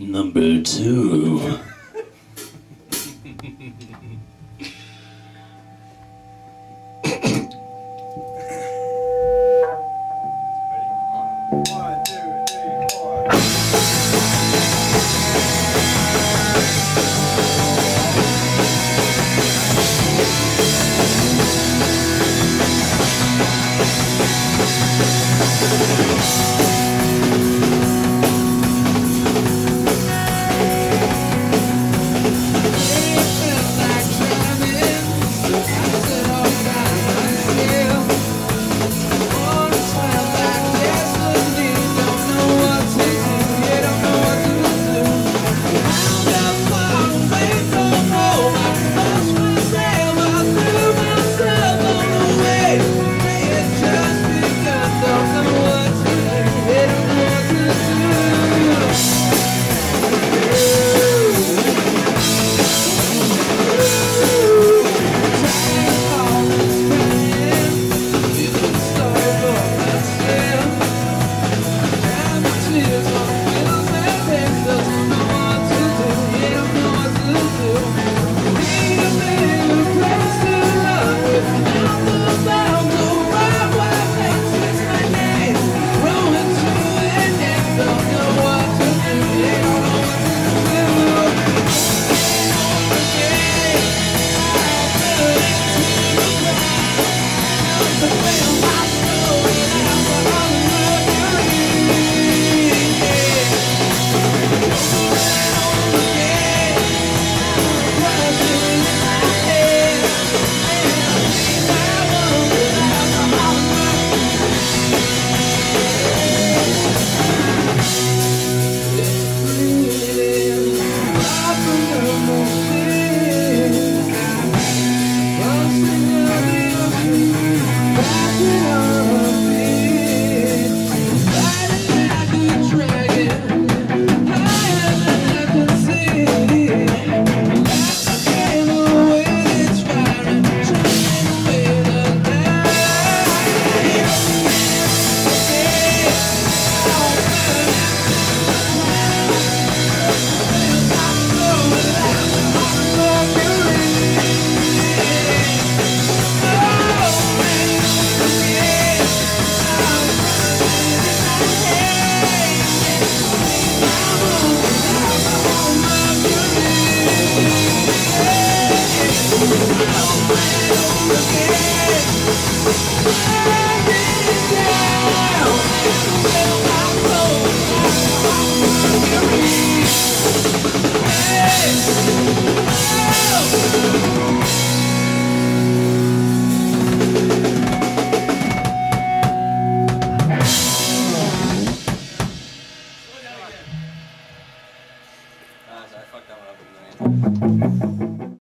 Number two. But when I'm Hey!